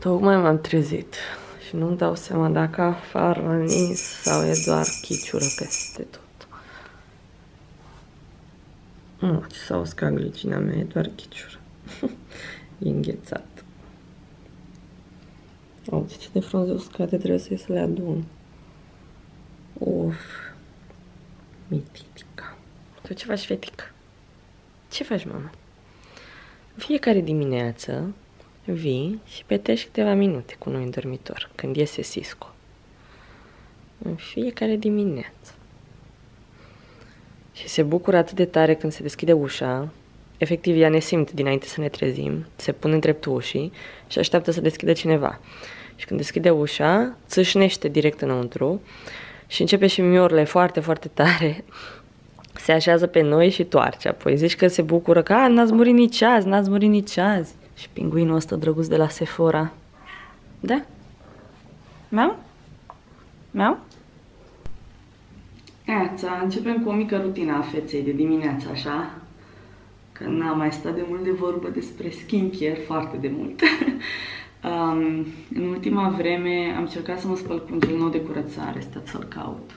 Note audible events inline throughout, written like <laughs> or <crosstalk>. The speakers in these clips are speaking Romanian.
Tocmai m-am trezit și nu-mi dau seama dacă afară a nins sau e doar chiciură peste tot. Nu, ce s-a uscat glicina mea, e doar chiciură. e <laughs> înghețat. Uite ce de frunze uscate trebuie să le adun. Uf. Mititica. Tu ce faci, fetic? Ce faci, mama? Fiecare dimineață vii și petești câteva minute cu noi în dormitor, când iese Cisco. În fiecare dimineață. Și se bucură atât de tare când se deschide ușa, efectiv ea ne simt dinainte să ne trezim, se pune în dreptul ușii și așteaptă să deschidă cineva. Și când deschide ușa, țâșnește direct înăuntru și începe și miorle foarte, foarte tare. Se așează pe noi și toarce. Apoi zici că se bucură că n-ați murit nici azi, n-ați murit nici azi. Și pinguinul ăsta drăguț de la Sephora. Da? Meu? Meu? Iața, începem cu o mică rutină a feței de dimineață, așa? Că n-am mai stat de mult de vorbă despre skincare, foarte de mult. <laughs> um, în ultima vreme am încercat să mă spăl cu un gel nou de curățare, stați să-l caut.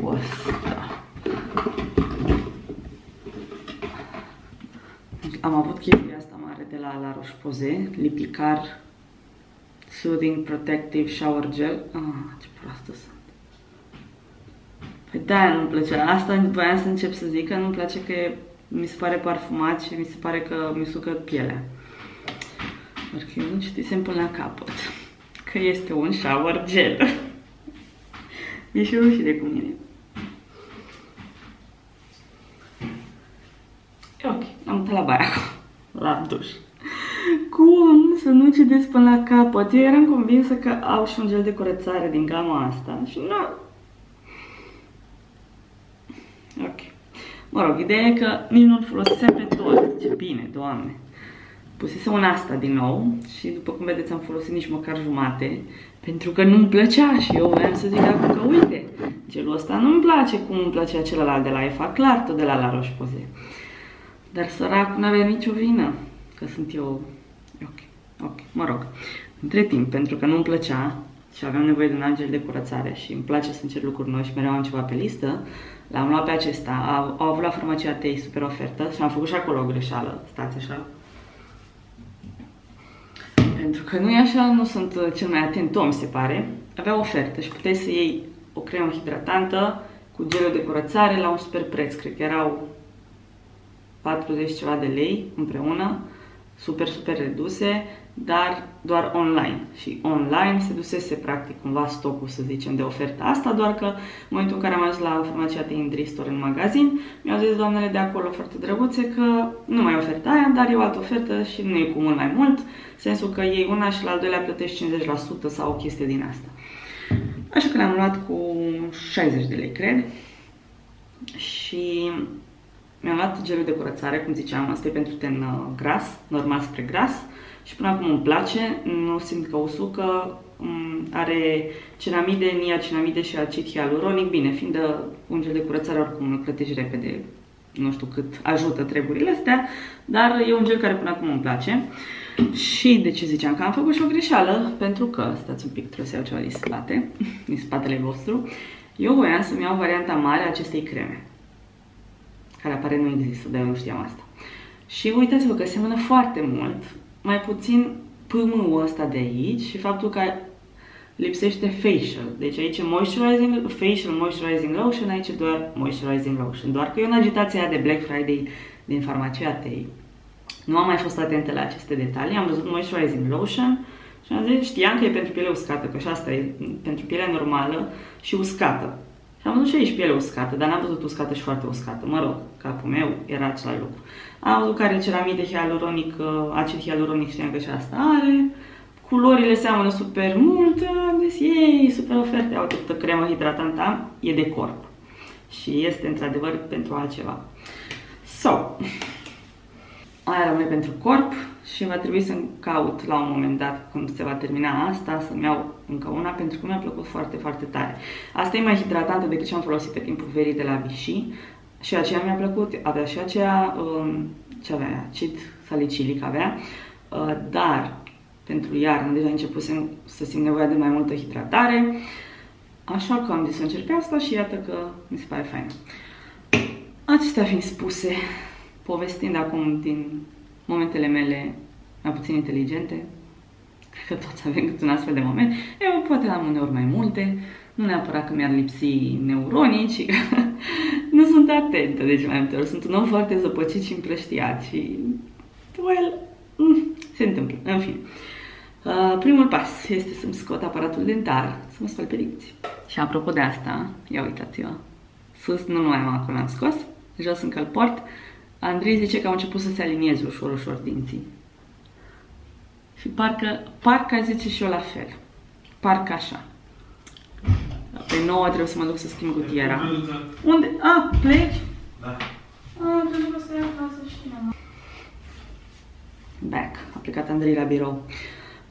Cu asta. Am avut chestia asta mare de la La Roche-Posay, Lipicar Soothing Protective Shower Gel. Ah, ce proastă sunt. Păi da, nu-mi plăcea. Asta voiam să încep să zic că nu-mi place că mi se pare parfumat și mi se pare că mi sucă pielea. Doar că eu nu citisem până la capăt că este un shower gel. <laughs> Mi-e și rușine cu mine. E ok, am uitat la baia la duș. Cum să nu citesc până la capăt? Eu eram convinsă că au și un gel de curățare din gama asta și nu, Ok. Mă rog, ideea e că nici nu-l folosesem pe tot. Ce bine, doamne. Pusesem un asta din nou și după cum vedeți am folosit nici măcar jumate pentru că nu-mi plăcea și eu voiam să zic acum că uite, gelul ăsta nu-mi place cum îmi place celălalt de la EFA clar, tot de la La Roche-Posay. Dar săracul n-avea nicio vină că sunt eu... Ok, ok, mă rog. Între timp, pentru că nu-mi plăcea și aveam nevoie de un angel de curățare și îmi place să încerc lucruri noi și mereu am ceva pe listă, L-am luat pe acesta, au, au avut la farmacia Tei super ofertă și am făcut și acolo o greșeală. Stați așa. Pentru că nu e așa, nu sunt uh, cel mai atent om, se pare. Avea ofertă și puteai să iei o cremă hidratantă cu gelul de curățare la un super preț. Cred că erau 40 ceva de lei împreună, super, super reduse dar doar online. Și online se dusese practic cumva stocul, să zicem, de oferta asta, doar că în momentul în care am ajuns la farmacia de Indristor în magazin, mi-au zis doamnele de acolo foarte drăguțe că nu mai oferta aia, dar e o altă ofertă și nu e cu mult mai mult, sensul că ei una și la al doilea plătești 50% sau o chestie din asta. Așa că le-am luat cu 60 de lei, cred. Și mi-am luat gelul de curățare, cum ziceam, asta e pentru ten uh, gras, normal spre gras. Și până acum îmi place, nu simt că usucă, mm, are ceramide, niacinamide și acid hialuronic, bine, fiind de un gel de curățare oricum îl plătești repede, nu știu cât ajută treburile astea, dar e un gel care până acum îmi place. Și de ce ziceam că am făcut și o greșeală, pentru că, stați un pic, trebuie să iau ceva din spate, <laughs> din spatele vostru, eu voiam să-mi iau varianta mare a acestei creme, care apare nu există, dar eu nu știam asta. Și uitați-vă că seamănă foarte mult mai puțin pm ăsta de aici și faptul că lipsește facial. Deci aici moisturizing, facial moisturizing lotion, aici doar moisturizing lotion. Doar că eu în agitația de Black Friday din farmacia Tei nu am mai fost atentă la aceste detalii. Am văzut moisturizing lotion și am zis, știam că e pentru piele uscată, că și asta e pentru pielea normală și uscată. Și am văzut și aici piele uscată, dar n-am văzut uscată și foarte uscată. Mă rog, capul meu era același lucru. Am văzut că are ceramide hialuronic, uh, acid hialuronic, știam că și asta are. Culorile seamănă super mult, am zis, ei, super oferte, au câtă cremă hidratantă am, e de corp. Și este într-adevăr pentru altceva. So, aia rămâne pentru corp și va trebui să-mi caut la un moment dat, când se va termina asta, să-mi iau încă una, pentru că mi-a plăcut foarte, foarte tare. Asta e mai hidratantă decât ce am folosit pe timpul verii de la Vichy și aceea mi-a plăcut, avea și aceea, um, ce avea, acid salicilic avea, uh, dar pentru iarnă, deja începusem să simt nevoia de mai multă hidratare. Așa că am zis să încerc pe asta și iată că mi se pare fain. Acestea fiind spuse, povestind acum din momentele mele mai puțin inteligente, cred că toți avem câte un astfel de moment, eu poate am uneori mai multe, nu neapărat că mi-ar lipsi neuronii, ci că <laughs> nu sunt atentă, deci mai multe ori. Sunt un om foarte zăpăcit și împrăștiat și, well, mm, se întâmplă, în fine. Uh, primul pas este să-mi scot aparatul dentar, să mă spăl pe dinți. Și apropo de asta, ia uitați-vă, sus nu mai am acolo, am scos, jos încă îl port. Andrei zice că au început să se alinieze ușor, ușor dinții. Și parcă, parcă zice și eu la fel. Parcă așa. Pe 9 trebuie să mă duc să schimb gutiera. Unde? A, ah, pleci? Da. A, ah, trebuie să iau acasă și Back. A plecat Andrei la birou.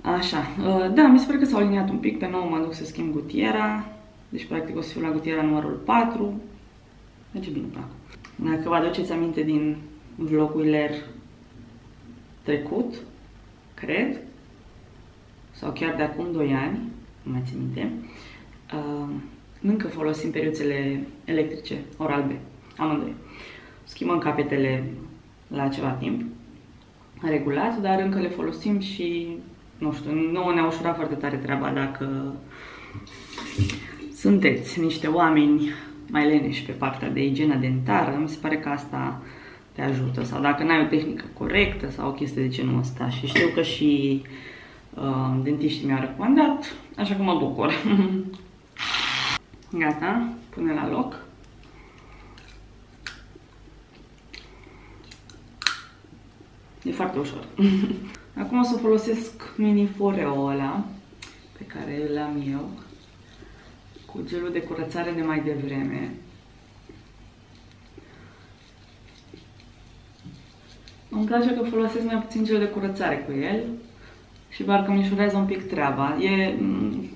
Așa. Uh, da, mi se pare că s-au aliniat un pic. Pe 9 mă duc să schimb gutiera. Deci, practic, o să fiu la gutiera numărul 4. Merge bine până Dacă vă aduceți aminte din vlogurile trecut, cred, sau chiar de acum 2 ani, nu mai țin minte, uh, încă folosim periuțele electrice, oralbe, amândoi. Schimbăm capetele la ceva timp, regulat, dar încă le folosim și, nu știu, nouă ne-a ușurat foarte tare treaba dacă sunteți niște oameni mai leneși pe partea de igienă dentară, mi se pare că asta te ajută. Sau dacă n-ai o tehnică corectă sau o chestie de genul ăsta. Și știu că și uh, dentiștii mi-au recomandat, așa că mă bucur. <laughs> Gata, pune la loc. E foarte ușor. <laughs> Acum o să folosesc mini foreo ăla pe care îl am eu cu gelul de curățare de mai devreme. Îmi place că folosesc mai puțin gel de curățare cu el și parcă mi ușurează un pic treaba. E, mm,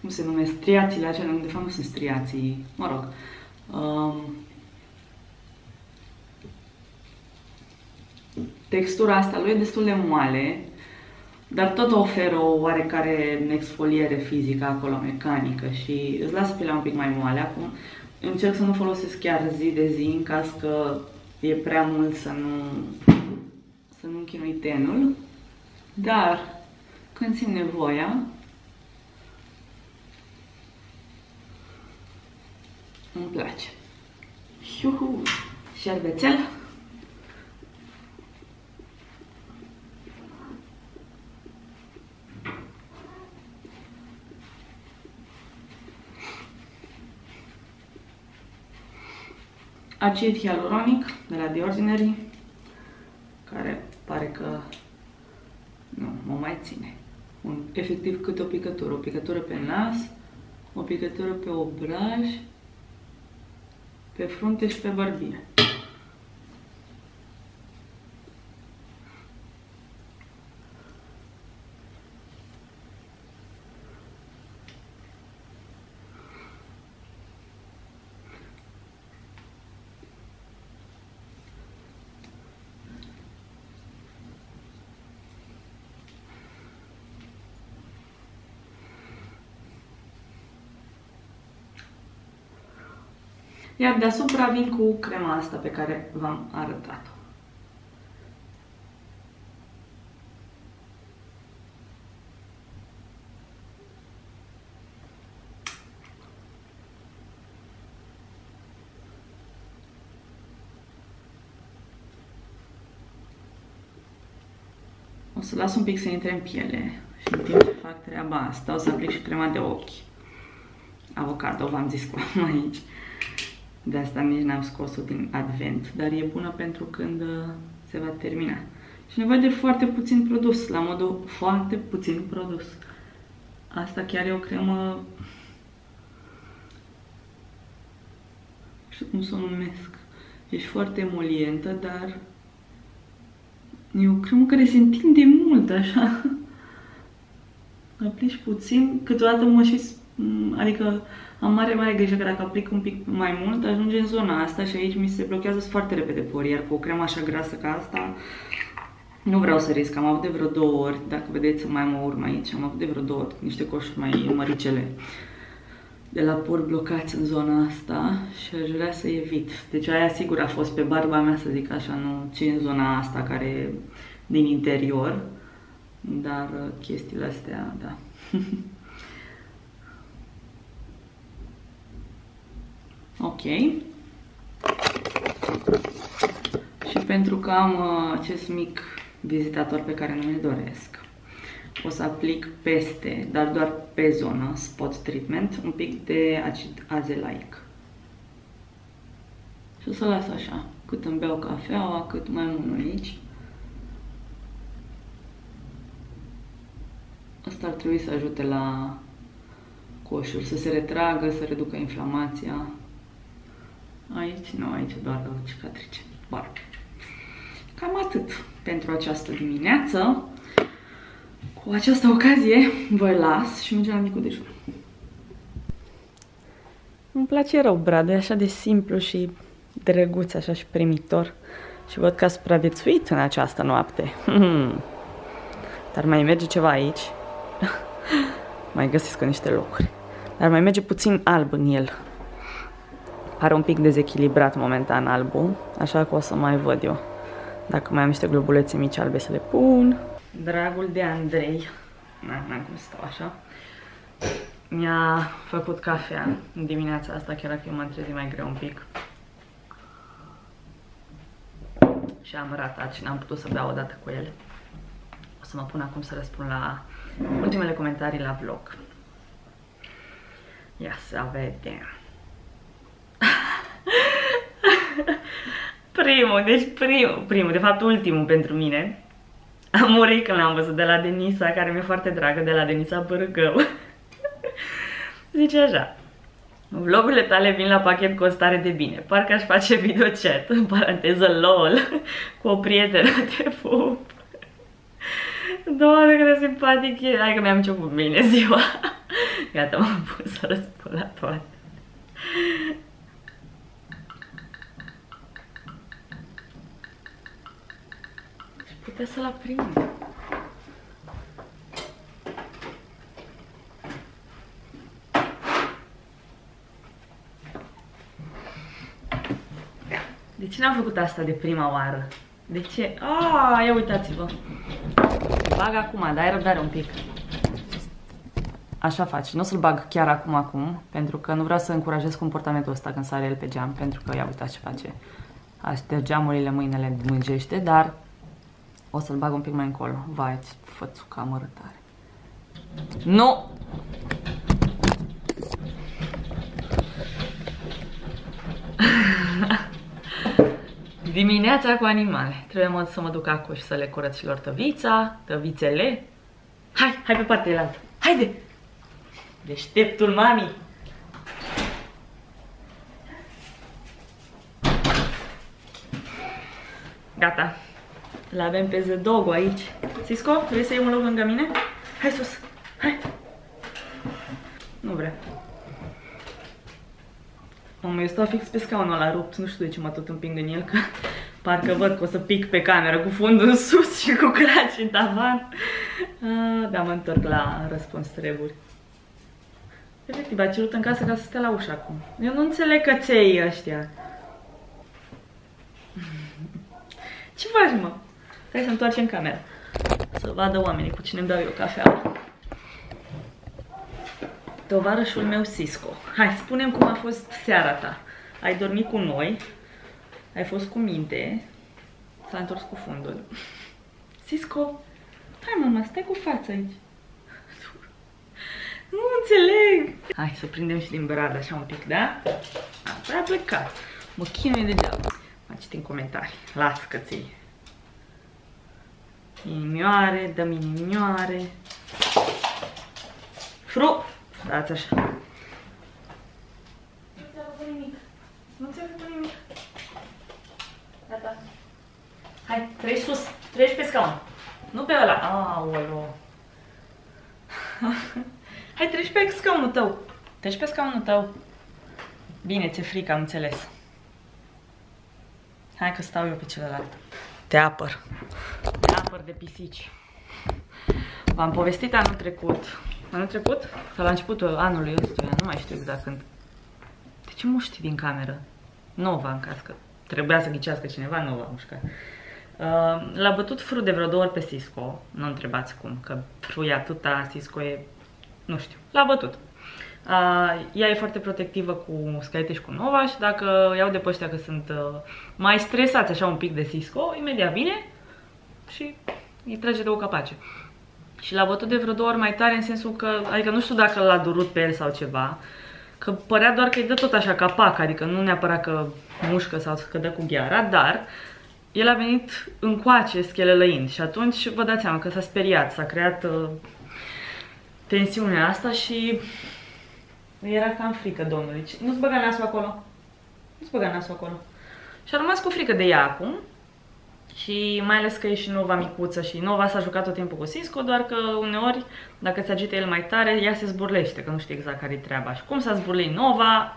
cum se numesc, striațiile acelea, de fapt nu sunt striații, mă rog. Um, textura asta lui e destul de moale, dar tot oferă o oarecare exfoliere fizică acolo, mecanică și îți lasă pielea un pic mai moale. Acum încerc să nu folosesc chiar zi de zi în caz că e prea mult să nu, să nu închinui tenul, dar când simt nevoia, îmi place. Hiuhu! Șervețel. Acid hialuronic de la The Ordinary, care pare că nu, mă mai ține. Un, efectiv câte o picătură, o picătură pe nas, o picătură pe obraj, pe frunte și pe barbie. Iar deasupra vin cu crema asta pe care v-am arătat-o. O să las un pic să intre în piele și în timp ce fac treaba asta o să aplic și crema de ochi. Avocado, v-am zis cu aici. De asta nici n-am scos-o din advent, dar e bună pentru când uh, se va termina. Și nevoie de foarte puțin produs, la modul foarte puțin produs. Asta chiar e o cremă... Nu știu cum să o numesc. Ești foarte emolientă, dar e o cremă care se întinde mult, așa. Aplici puțin, câteodată mă și... Adică am mare, mare grijă că dacă aplic un pic mai mult, ajunge în zona asta și aici mi se blochează foarte repede porii, iar cu o cremă așa grasă ca asta, Nu vreau să risc, am avut de vreo două ori, dacă vedeți mai am o urmă aici, am avut de vreo două ori niște coșuri mai măricele de la por blocați în zona asta și aș vrea să evit. Deci aia sigur a fost pe barba mea, să zic așa, nu ci în zona asta care din interior, dar uh, chestiile astea, da. <laughs> ok. Și pentru că am uh, acest mic vizitator pe care nu mi-l doresc, o să aplic peste, dar doar pe zonă, spot treatment, un pic de acid azelaic. Și o să las așa, cât îmi beau cafeaua, cât mai am aici. Asta ar trebui să ajute la coșuri, să se retragă, să reducă inflamația. Aici, nu, aici doar cicatrice. Bun. Cam atât pentru această dimineață. Cu această ocazie vă las și mergem la micul dejun. Îmi place rău, Brad, e așa de simplu și drăguț, așa și primitor. Și văd că a supraviețuit în această noapte. <laughs> Dar mai merge ceva aici. <laughs> mai găsesc niște locuri. Dar mai merge puțin alb în el. Pare un pic dezechilibrat momentan albul, așa că o să mai văd eu. Dacă mai am niște globulețe mici albe să le pun. Dragul de Andrei, n-am cum să stau așa, mi-a făcut cafea în dimineața asta, chiar dacă eu m-am trezit mai greu un pic. Și am ratat și n-am putut să beau odată cu el. O să mă pun acum să răspund la ultimele comentarii la vlog. Ia să vedem. <laughs> primul, deci primul, primul, de fapt ultimul pentru mine. Am murit când l-am văzut de la Denisa, care mi-e foarte dragă, de la Denisa Bărăgău. <laughs> Zice așa. Vlogurile tale vin la pachet cu o stare de bine. Parcă aș face video chat, în paranteză LOL, cu o prietenă de pup. Doamne, cât de simpatic e. Hai că mi-am început bine ziua. <laughs> Gata, m-am pus să răspund la toate. Și putea să-l aprind. De ce n-am făcut asta de prima oară? De ce? Ah, ia uitați-vă. Bag acum, dar ai răbdare un pic. Așa faci. Nu o să-l bag chiar acum, acum, pentru că nu vreau să încurajez comportamentul ăsta când sare el pe geam, pentru că ia uitați ce face. Astea geamurile mâinile mângește, dar o să-l bag un pic mai încolo. Vai, fă-ți cam arătare. Nu! <laughs> Dimineața cu animale. Trebuie să mă duc acolo și să le curăț și lor tăvița, tăvițele. Hai, hai pe partea elaltă. Haide! Deșteptul mami! Gata. L avem pe Zedogo aici. Cisco, vrei să iei un loc lângă mine? Hai sus! Hai! Nu vrea. Mamă, eu stau fix pe scaunul ăla rupt, nu știu de ce mă tot împing în el, că parcă văd că o să pic pe cameră cu fundul în sus și cu craci în tavan. Ah, da, mă întorc la răspuns treburi. Efectiv, a cerut în casă ca să stea la ușă acum. Eu nu înțeleg căței ăștia. Ce faci, mă? Hai să întoarcem camera. Să vadă oamenii cu cine îmi dau eu cafea. Tovarășul meu Cisco. Hai, spunem cum a fost seara ta. Ai dormit cu noi, ai fost cu minte, s-a întors cu fundul. Cisco, hai mama, stai cu fața aici. Nu înțeleg. Hai să prindem și din brad așa un pic, da? A, a plecat. Mă chinui degeaba. Mai citim comentarii. Las că ții. Inimioare, dăm inimioare. Fru! Dați așa. Nu ți-a făcut nimic. Nu ți-a făcut nimic. Gata. Hai, treci sus. Treci pe scaun. Nu pe ăla. Aoleo. <laughs> Hai, treci pe scaunul tău. Treci pe scaunul tău. Bine, ți-e frică, am înțeles. Hai că stau eu pe celălalt. Te apăr. Te apăr. pamper de pisici. V-am povestit anul trecut. Anul trecut? Sau la începutul anului ăstuia, nu mai știu exact când. De ce muști din cameră? Nova în cască. Trebuia să ghicească cineva, Nova mușca. Uh, L-a bătut fru de vreo două ori pe Cisco. Nu întrebați cum, că fru e atâta, Cisco e... Nu știu. L-a bătut. Uh, ea e foarte protectivă cu Skype și cu Nova și dacă iau de pe ăștia că sunt uh, mai stresați așa un pic de Cisco, imediat vine și îi trage de o capace. Și l-a bătut de vreo două ori mai tare în sensul că, adică nu știu dacă l-a durut pe el sau ceva, că părea doar că îi dă tot așa capac, adică nu neapărat că mușcă sau că dă cu gheara, dar el a venit încoace schelelăind și atunci vă dați seama că s-a speriat, s-a creat uh, tensiunea asta și era cam frică domnului. Nu-ți băga nasul acolo. Nu-ți băga nasul acolo. Și a rămas cu frică de ea acum. Și mai ales că e și Nova micuță și Nova s-a jucat tot timpul cu Cisco, doar că uneori, dacă se agite el mai tare, ea se zburlește, că nu știe exact care-i treaba. Și cum s-a zburlit Nova,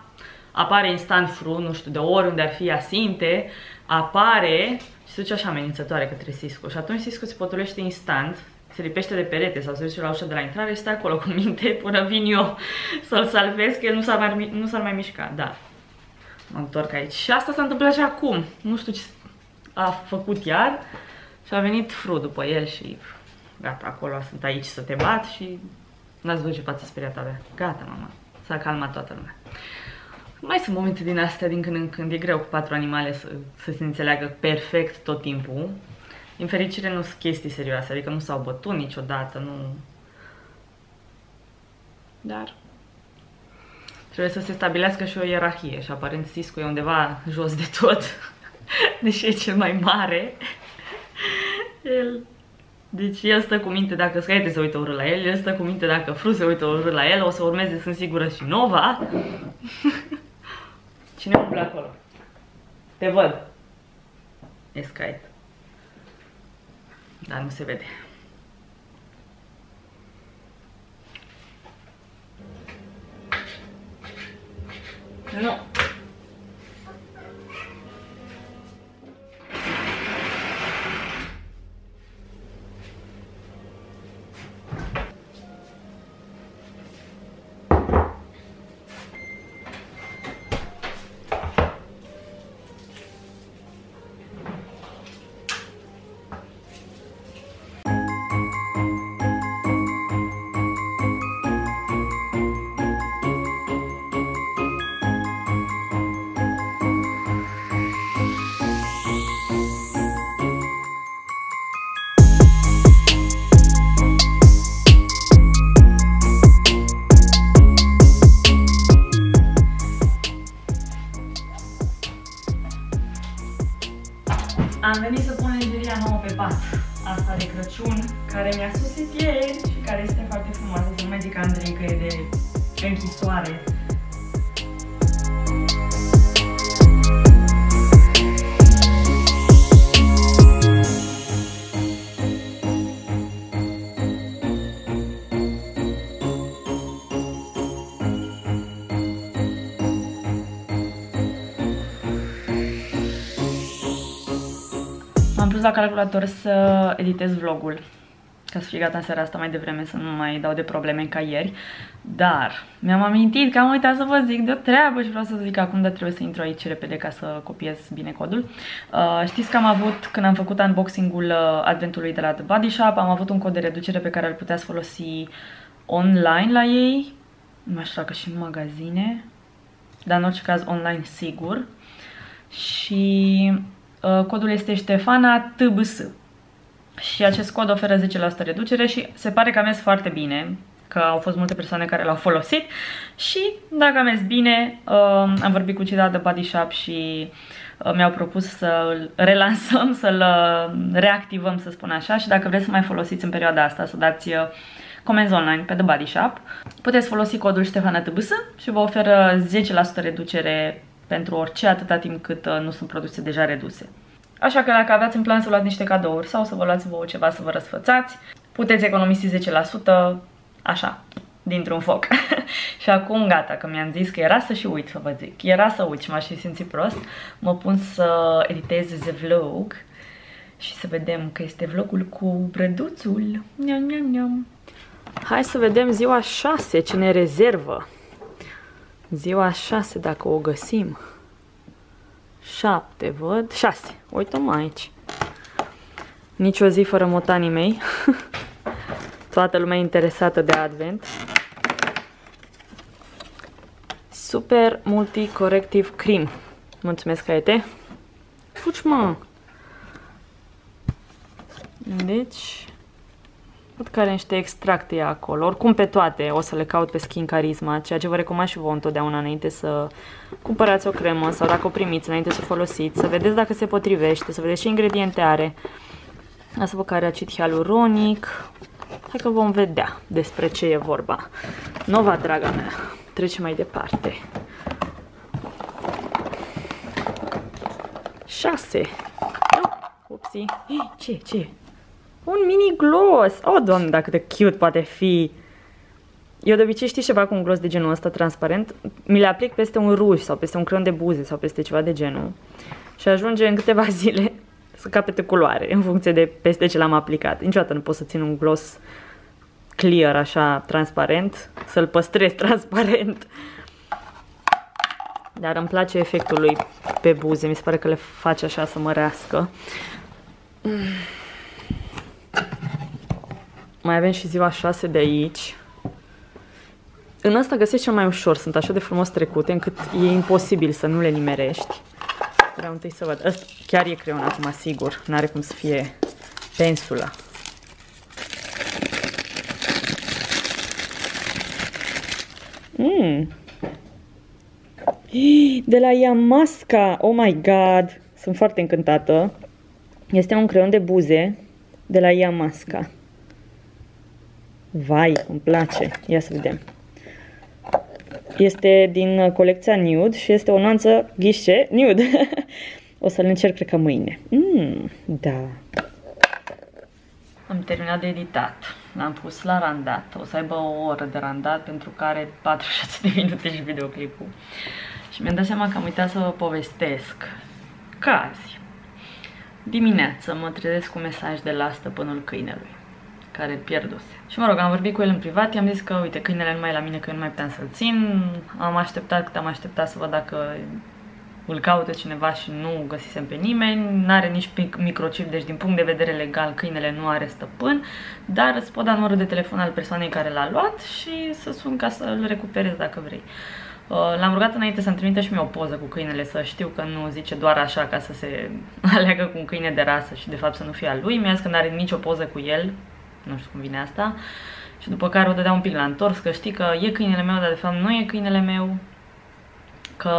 apare instant fru, nu știu, de oriunde ar fi asinte, apare și se duce așa amenințătoare către Cisco. Și atunci Cisco se potolește instant, se lipește de perete sau se duce la ușa de la intrare și stă acolo cu minte <laughs> până vin eu să-l salvez, că el nu s-ar mai, nu s-ar mai mișca. Da, mă întorc aici. Și asta s-a întâmplat și acum. Nu știu ce a făcut iar și a venit fru după el și gata, acolo sunt aici să te bat și n-ați văzut ce față speriat avea. Gata, mama, s-a calmat toată lumea. Mai sunt momente din astea din când în când, e greu cu patru animale să, să se înțeleagă perfect tot timpul. Din fericire nu sunt chestii serioase, adică nu s-au bătut niciodată, nu... Dar trebuie să se stabilească și o ierarhie și aparent Cisco e undeva jos de tot, <laughs> deși e cel mai mare. El... Deci el stă cu minte dacă Skype se uită urât la el, el stă cu minte dacă Fru se uită urât la el, o să urmeze, sunt sigură, și Nova. <laughs> Cine umblă acolo? Te văd. E Skype. Dar nu se vede. Nu. Am la calculator să editez vlogul ca să fie gata în seara asta mai devreme, să nu mai dau de probleme ca ieri. Dar mi-am amintit că am uitat să vă zic de o treabă și vreau să zic acum, dar trebuie să intru aici repede ca să copiez bine codul. Uh, știți că am avut, când am făcut unboxing-ul uh, adventului de la The Body Shop, am avut un cod de reducere pe care îl puteți folosi online la ei. Nu mai știu dacă și în magazine, dar în orice caz online sigur. Și uh, codul este Ștefana TBS și acest cod oferă 10% reducere și se pare că a mers foarte bine, că au fost multe persoane care l-au folosit. Și dacă a mers bine, uh, am vorbit cu cei de Body Shop și uh, mi-au propus să-l relansăm, <laughs> să-l uh, reactivăm, să spun așa, și dacă vreți să mai folosiți în perioada asta, să dați uh, comenzi online pe The Body Shop, puteți folosi codul Ștefana TBS și vă oferă 10% reducere pentru orice atâta timp cât uh, nu sunt produse deja reduse. Așa că dacă aveați în plan să luați niște cadouri sau să vă luați vouă ceva să vă răsfățați, puteți economisi 10% așa, dintr-un foc. <laughs> și acum gata, că mi-am zis că era să și uit să vă zic. Era să uit și m-aș fi simțit prost. Mă pun să editez The Vlog și să vedem că este vlogul cu brăduțul. Niam, niam, niam. Hai să vedem ziua 6, ce ne rezervă. Ziua 6, dacă o găsim. 7, văd. 6. Uită-mă aici. Nici o zi fără motanii mei. <laughs> Toată lumea interesată de Advent. Super Multi Corrective Cream. Mulțumesc, Aete. Fugi, mă! Deci, văd că are niște extracte acolo. Oricum pe toate o să le caut pe Skin Charisma, ceea ce vă recomand și vouă întotdeauna înainte să cumpărați o cremă sau dacă o primiți înainte să o folosiți, să vedeți dacă se potrivește, să vedeți ce ingrediente are. Asta vă care acid hialuronic. Hai că vom vedea despre ce e vorba. Nova, draga mea. Trecem mai departe. 6. Oh, upsi. Ce, ce? Un mini gloss. Oh, doamne, dacă de cute poate fi. Eu de obicei știi ce fac cu un gloss de genul ăsta transparent? Mi le aplic peste un ruj sau peste un creion de buze sau peste ceva de genul. Și ajunge în câteva <laughs> zile să capete culoare în funcție de peste ce l-am aplicat. Niciodată nu pot să țin un gloss clear, așa, transparent, să-l păstrez <laughs> transparent. Dar îmi place efectul lui pe buze, mi se pare că le face așa să mărească. Mai avem și ziua 6 de aici. În asta găsești cel mai ușor, sunt așa de frumos trecute încât e imposibil să nu le nimerești. Vreau întâi să văd. Asta chiar e creion acum, sigur. N-are cum să fie pensula. Mm. De la Yamasca. Oh my god. Sunt foarte încântată. Este un creion de buze de la Yamasca. Vai, îmi place. Ia să vedem. Este din colecția Nude și este o nuanță ghișe Nude. <laughs> o să-l încerc, cred că mâine. Mm, da. Am terminat de editat. L-am pus la randat. O să aibă o oră de randat pentru care 46 de minute și videoclipul. Și mi-am dat seama că am uitat să vă povestesc că azi, dimineață, mă trezesc cu mesaj de la stăpânul câinelui care pierduse. Și mă rog, am vorbit cu el în privat, i-am zis că, uite, câinele nu mai e la mine, că eu nu mai puteam să-l țin. Am așteptat cât am așteptat să văd dacă îl caută cineva și nu găsisem pe nimeni, nu are nici microchip, deci din punct de vedere legal câinele nu are stăpân, dar îți pot da numărul de telefon al persoanei care l-a luat și să sun ca să îl recuperez dacă vrei. Uh, l-am rugat înainte să-mi trimită și mie o poză cu câinele, să știu că nu zice doar așa ca să se <laughs> aleagă cu un câine de rasă și de fapt să nu fie al lui. Mi-a zis că nu are nicio poză cu el, nu știu cum vine asta. Și după care o dădea un pic la întors, că știi că e câinele meu, dar de fapt nu e câinele meu. Că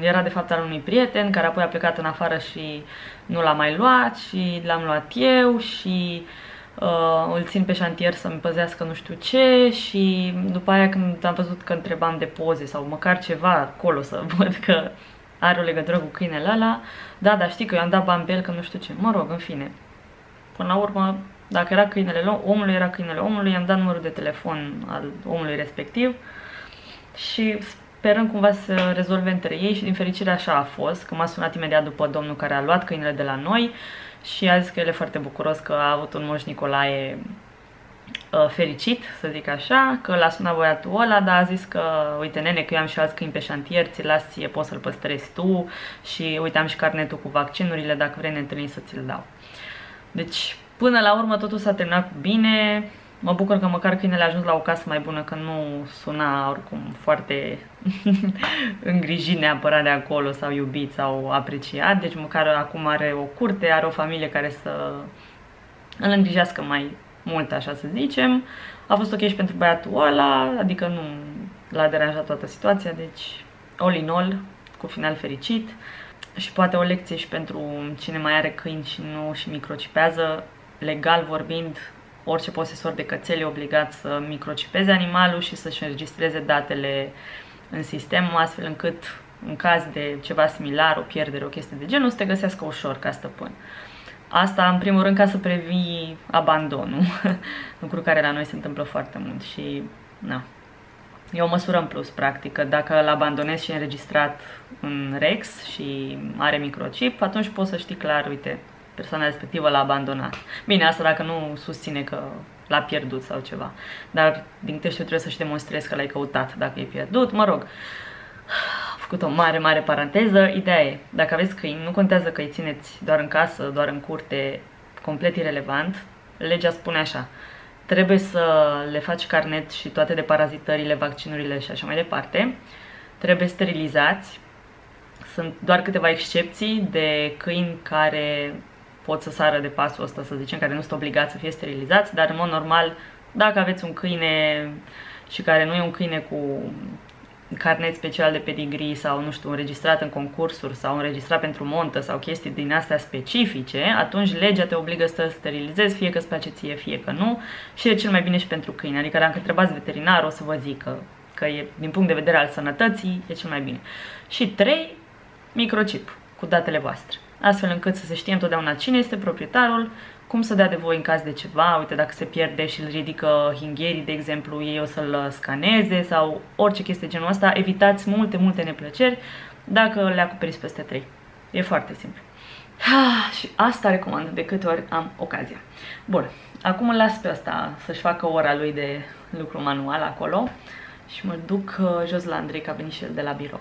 era de fapt al unui prieten, care apoi a plecat în afară și nu l-a mai luat și l-am luat eu și uh, îl țin pe șantier să-mi păzească nu știu ce și după aia când am văzut că întrebam de poze sau măcar ceva acolo să <laughs> văd că are o legătură cu câinele ăla, da, dar știi că eu am dat bani pe el că nu știu ce, mă rog, în fine. Până la urmă, dacă era câinele omului, era câinele omului, i-am dat numărul de telefon al omului respectiv și sperăm cumva să rezolve între ei și din fericire așa a fost, că m-a sunat imediat după domnul care a luat câinele de la noi și a zis că el e foarte bucuros că a avut un moș Nicolae uh, fericit, să zic așa, că l-a sunat băiatul ăla, dar a zis că, uite nene, că eu am și alți câini pe șantier, ți las ție, poți să-l păstrezi tu și uite am și carnetul cu vaccinurile, dacă vrei ne întâlnim să ți-l dau. Deci Până la urmă totul s-a terminat cu bine. Mă bucur că măcar câinele a ajuns la o casă mai bună, că nu suna oricum foarte <laughs> îngrijit neapărat de acolo sau iubit sau apreciat. Deci măcar acum are o curte, are o familie care să îl îngrijească mai mult, așa să zicem. A fost ok și pentru băiatul ăla, adică nu l-a deranjat toată situația, deci all in all, cu final fericit. Și poate o lecție și pentru cine mai are câini și nu și microcipează, legal vorbind, orice posesor de cățel e obligat să microcipeze animalul și să-și înregistreze datele în sistem, astfel încât în caz de ceva similar, o pierdere, o chestie de genul, să te găsească ușor ca stăpân. Asta, în primul rând, ca să previi abandonul, <laughs> lucru care la noi se întâmplă foarte mult și, na, e o măsură în plus, practic, că dacă îl abandonezi și e înregistrat în Rex și are microchip, atunci poți să știi clar, uite, persoana respectivă l-a abandonat. Bine, asta dacă nu susține că l-a pierdut sau ceva. Dar, din câte știu, trebuie să-și demonstrezi că l-ai căutat dacă e pierdut. Mă rog, am făcut o mare, mare paranteză. Ideea e, dacă aveți câini, nu contează că îi țineți doar în casă, doar în curte, complet irelevant. Legea spune așa, trebuie să le faci carnet și toate de parazitările, vaccinurile și așa mai departe. Trebuie sterilizați. Sunt doar câteva excepții de câini care pot să sară de pasul ăsta, să zicem, care nu sunt obligați să fie sterilizați, dar în mod normal, dacă aveți un câine și care nu e un câine cu carnet special de pedigree sau, nu știu, înregistrat în concursuri sau înregistrat pentru montă sau chestii din astea specifice, atunci legea te obligă să sterilizezi, fie că îți place ție, fie că nu, și e cel mai bine și pentru câine. Adică dacă întrebați veterinar, o să vă zică că e, din punct de vedere al sănătății, e cel mai bine. Și trei, microchip cu datele voastre astfel încât să se știe întotdeauna cine este proprietarul, cum să dea de voi în caz de ceva, uite dacă se pierde și îl ridică hingherii, de exemplu, ei o să-l scaneze sau orice chestie genul ăsta, evitați multe, multe neplăceri dacă le acoperiți peste 3. E foarte simplu. Ah, și asta recomand de câte ori am ocazia. Bun, acum îl las pe asta să-și facă ora lui de lucru manual acolo și mă duc uh, jos la Andrei, că a venit și el de la birou.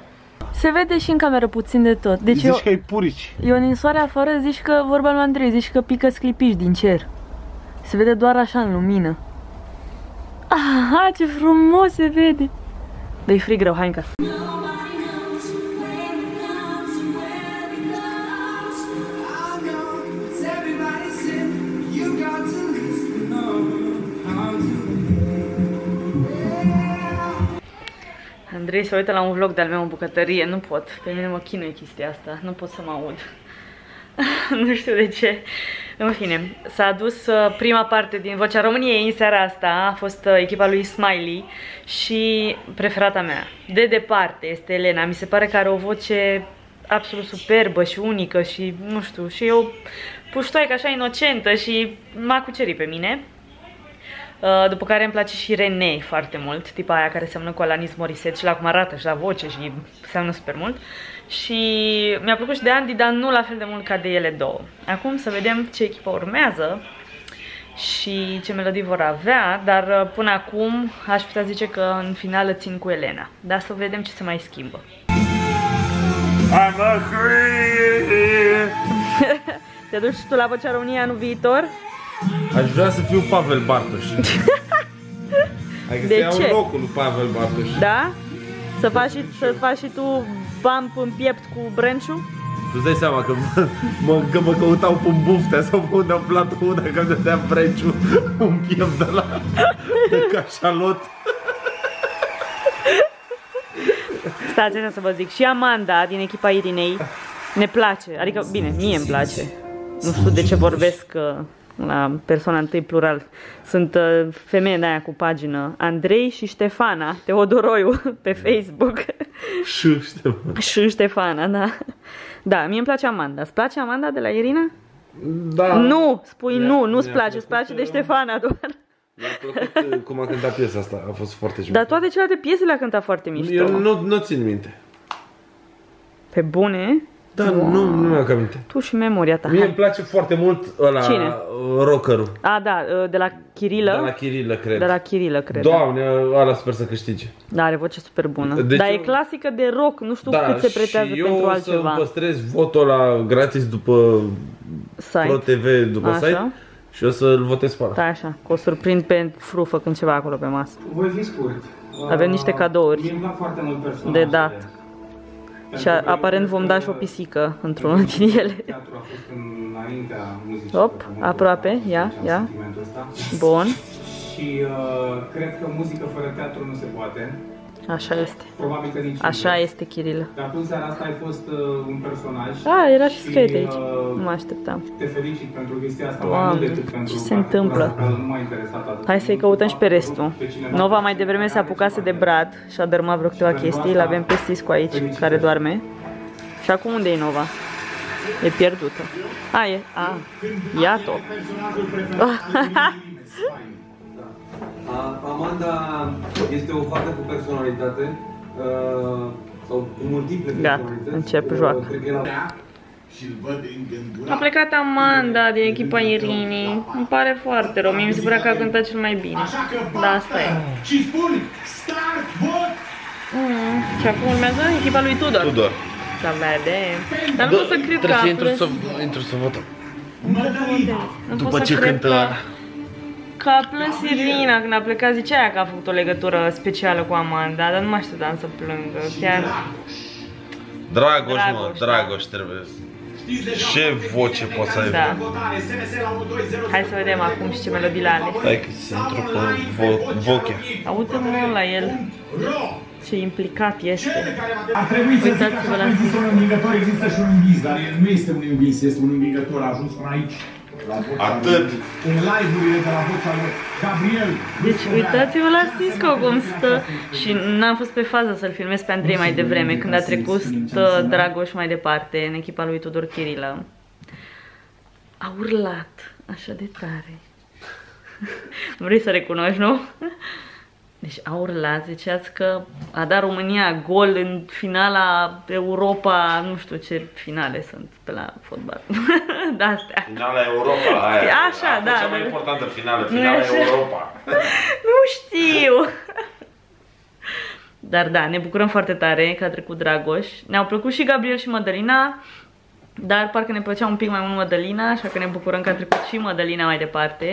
Se vede și în cameră puțin de tot. Deci zici eu, că e purici. Eu în soare afară zici că, vorba lui Andrei, zici că pică sclipiși din cer. Se vede doar așa în lumină. Aha, ce frumos se vede! Dă-i frig rău, hai în casă. Andrei se uită la un vlog de-al meu în bucătărie, nu pot, pe mine mă chinuie chestia asta, nu pot să mă aud. <laughs> nu știu de ce. În fine, s-a adus uh, prima parte din Vocea României în seara asta, a fost uh, echipa lui Smiley și preferata mea. De departe este Elena, mi se pare că are o voce absolut superbă și unică și, nu știu, și eu puștoaică așa inocentă și m-a cucerit pe mine. Uh, după care îmi place și René foarte mult, tipa aia care seamănă cu Alanis Morissette și la cum arată și la voce și seamănă super mult. Și mi-a plăcut și de Andy, dar nu la fel de mult ca de ele două. Acum să vedem ce echipă urmează și ce melodii vor avea, dar uh, până acum aș putea zice că în finală țin cu Elena. Dar să vedem ce se mai schimbă. I'm a <laughs> Te duci tu la Vocea România anul viitor? Aș vrea să fiu Pavel Bartoș. <laughs> Adică de să iau ce? locul lui Pavel Bartoș. Da? Să faci, și, să faci și tu bump în piept cu Brenciu? Tu îți dai seama că mă, că mă căutau pe buftea sau pe unde am aflat unde că îmi dădea Brenciu un <laughs> piept de la de cașalot. Stați așa să vă zic, și Amanda din echipa Irinei ne place, adică bine, mie îmi place. Nu știu de ce vorbesc uh, la persoana întâi plural. Sunt uh, femeie de aia cu pagină. Andrei și Ștefana Teodoroiu <laughs> pe Facebook. <laughs> Și Ștefana. Și Ștefana, da. Da, mie îmi place Amanda. Îți place Amanda de la Irina? Da. Nu, spui nu, nu-ți place, îți place de uh, Ștefana doar. Mi-a plăcut uh, cum a cântat piesa asta, a fost foarte mișto. Dar toate celelalte piese le-a cântat foarte mișto. Eu nu, nu țin minte. Pe bune? Da, wow. nu, nu mi-am aminte. Tu și memoria ta. Mie îmi place foarte mult ăla, Cine? rockerul. A, da, de la Chirilă. De la Chirilă, cred. De la Chirilă, cred. Doamne, ăla sper să câștige. Da, are voce super bună. Deci Dar eu... e clasică de rock, nu știu da, cât se pretează pentru altceva. eu să păstrez votul la gratis după site. Pro TV, după Așa. site. Și o să-l votez pe Da, așa, că o surprind pe fru făcând ceva acolo pe masă. Voi fi scurt. Avem niște cadouri. Mie îmi foarte mult de dat. Și aparent vom da și o pisică într-unul <laughs> din ele. Hop, aproape, ia, ia. Bun. Și uh, cred că muzică fără teatru nu se poate. Așa este. Probabil că nici Așa este, Chirilă. Dar tu în seara asta ai fost uh, un personaj. Ah, era și scret aici. Uh, nu mă așteptam. Te felicit pentru chestia asta, Doamne, mai mult decât pentru ce se întâmplă? Nu m-a interesat atât. Hai să-i căutăm și pe restul. Nova mai devreme se apucase de Brad și a dărmat vreo câteva chestii. L-avem pe Siscu aici, care doarme. Și acum unde e Nova? E pierdută. A, e, a, iată-o. <laughs> Amanda este o fată cu personalitate uh, sau cu multiple Gata, încep, joacă. și-l văd îngândurat. A plecat Amanda din echipa Irinii. Îmi pare foarte rău. Mie mi se părea că a cântat cel mai bine. Așa că Da, asta e. Și spun, start, vot! Mm. Și acum urmează echipa lui Tudor. Tudor. Să vedem. Dar nu pot să cred că Trebuie a să intru plâns. să, intru să votăm. Mădălina! Nu După pot să ce cred cântă că, Ana. că a plâns Irina când a plecat. Zicea aia că a făcut o legătură specială cu Amanda, dar nu mă așteptam să plângă. Chiar Dragoș, mă, Dragoș, da. Dragoș trebuie. Ce voce poți să ai? Da. Hai să vedem acum și ce melodii le ales. Hai că se intru pe vo- voche. Aude-mă la el ce implicat este. Ar trebui să zic Uitați-vă așa la că există un învingător, există și un învins, dar el nu este un învins, este un învingător, a ajuns până aici. La vocea Atât. lui. În live-urile de la vocea lui. Gabriel. Deci uitați-vă la Cisco cum stă și n-am fost pe fază să-l filmez pe Andrei mai devreme când a trecut uh, Dragoș mai departe în echipa lui Tudor Chirilă. A urlat așa de tare. <laughs> Vrei să recunoști, nu? Deci a urlat, ziceați că a dat România gol în finala Europa, nu știu ce finale sunt pe la fotbal. <laughs> de astea. Finala Europa, aia. Așa, a fost da, cea mai da. importantă finală, Nu e finala așa? Europa. <laughs> <laughs> Nu știu! Dar da, ne bucurăm foarte tare că a trecut Dragoș. Ne-au plăcut și Gabriel și Mădălina, dar parcă ne plăcea un pic mai mult Mădălina, așa că ne bucurăm că a trecut și Mădălina mai departe.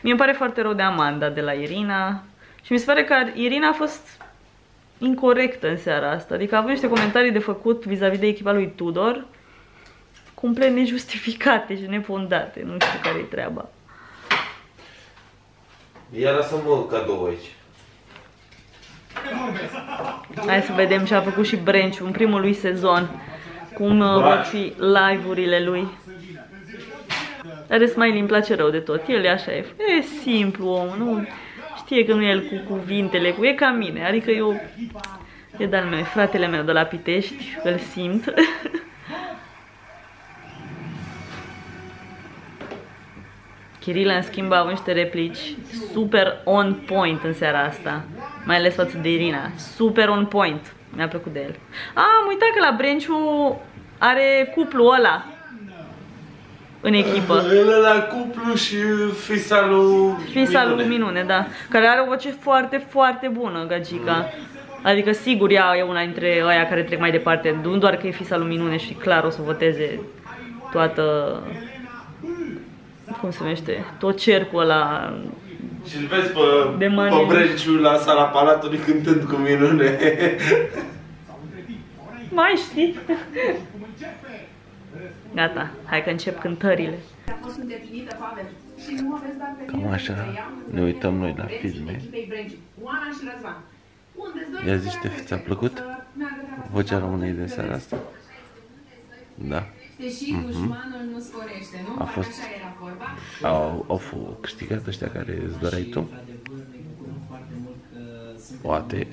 Mie îmi pare foarte rău de Amanda de la Irina și mi se pare că Irina a fost incorrectă în seara asta. Adică a avut niște comentarii de făcut vis-a-vis de echipa lui Tudor, complet nejustificate și nefondate. Nu știu care-i treaba. Ia lasă-mă cadou aici. Hai să vedem ce a făcut și Brenciu în primul lui sezon. Cum uh, vor fi live-urile lui. Are Smiley îmi place rău de tot. El e așa, e, e simplu om, nu știe că nu e el cu cuvintele, cu e ca mine. Adică eu, e de-al meu, e fratele meu de la Pitești, îl simt. <laughs> Chirila, în schimb, a avut niște replici super on point în seara asta. Mai ales față de Irina. Super on point. Mi-a plăcut de el. A, am uitat că la Brenciu are cuplul ăla în echipă. El la cuplu și fisa lui... Fisa lui Minune. Minune, da. Care are o voce foarte, foarte bună, gagica. Adică sigur ea e una dintre aia care trec mai departe. Nu doar că e fisa lui Minune și clar o să voteze toată... Cum se numește? Tot cercul ăla Și îl vezi pe, De pe mâine. Brenciu la sala Palatului cântând cu minune. Mai știi? Gata, hai că încep cântările. a fost îndeplinită Pavel. Și nu aveți dat pe Cam mine așa să iau ne uităm noi la băieții filme. echipei Brânci, Oana și Răzvan. Unde-s doi Ia care zici, trebuie ți-a să plăcut meargă treaba asta. vocea României din seara asta? Da. Deși dușmanul nu sporește, nu? A Parcă fost- Așa era vorba. Au, au f- câștigat ăștia care îți doreai tu? Poate.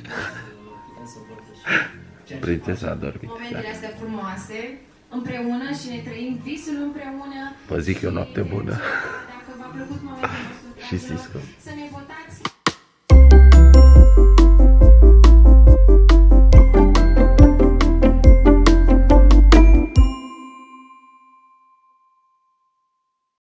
Prințesa a dormit. Momentele Da. astea frumoase, împreună și ne trăim visul împreună. Vă zic eu noapte bună. Dacă v-a plăcut momentul nostru, <laughs> Și dragilor, Cisco. Să ne votați